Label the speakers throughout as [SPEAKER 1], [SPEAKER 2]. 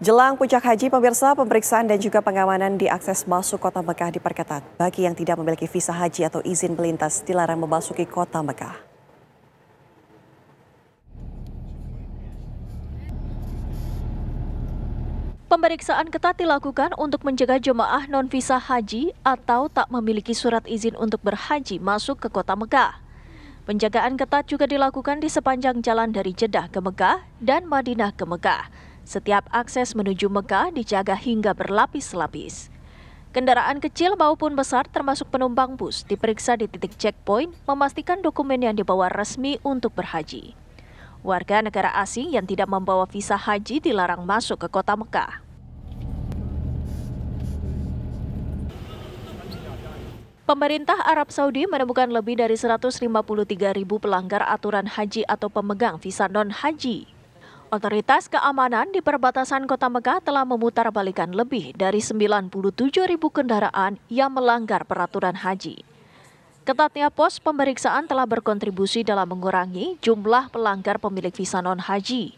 [SPEAKER 1] Jelang puncak haji, pemirsa pemeriksaan dan juga pengamanan di akses masuk kota Mekah diperketat. Bagi yang tidak memiliki visa haji atau izin melintas dilarang memasuki kota Mekah.
[SPEAKER 2] Pemeriksaan ketat dilakukan untuk mencegah jemaah non-visa haji atau tak memiliki surat izin untuk berhaji masuk ke kota Mekah. Penjagaan ketat juga dilakukan di sepanjang jalan dari Jeddah ke Mekah dan Madinah ke Mekah. Setiap akses menuju Mekah dijaga hingga berlapis-lapis. Kendaraan kecil maupun besar termasuk penumpang bus diperiksa di titik checkpoint memastikan dokumen yang dibawa resmi untuk berhaji. Warga negara asing yang tidak membawa visa haji dilarang masuk ke kota Mekah. Pemerintah Arab Saudi menemukan lebih dari 153 ribu pelanggar aturan haji atau pemegang visa non-haji. Otoritas keamanan di perbatasan kota Mekah telah memutarbalikan lebih dari 97 ribu kendaraan yang melanggar peraturan haji. Ketatnya pos pemeriksaan telah berkontribusi dalam mengurangi jumlah pelanggar pemilik visa non-haji.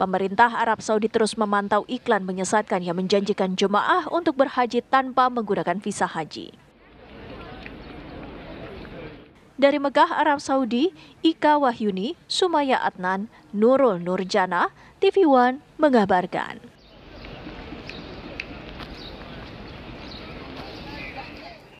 [SPEAKER 2] Pemerintah Arab Saudi terus memantau iklan menyesatkan yang menjanjikan jemaah untuk berhaji tanpa menggunakan visa haji. Dari Megah, Arab Saudi, Ika Wahyuni, Sumaya Adnan, Nurul Nurjana, TV One mengabarkan.